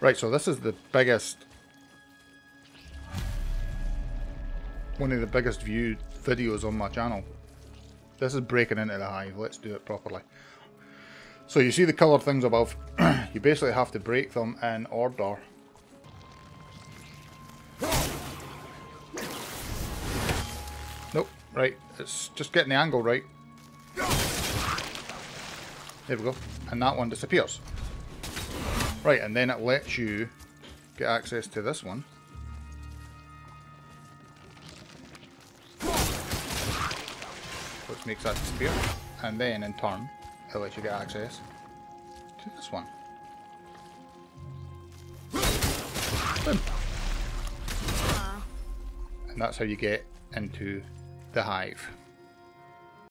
Right, so this is the biggest... One of the biggest viewed videos on my channel. This is breaking into the hive. Let's do it properly. So you see the coloured things above. you basically have to break them in order. Nope, right. It's just getting the angle right. There we go. And that one disappears. Right, and then it lets you get access to this one. Which makes that disappear. And then, in turn, it lets you get access to this one. Boom. And that's how you get into the hive.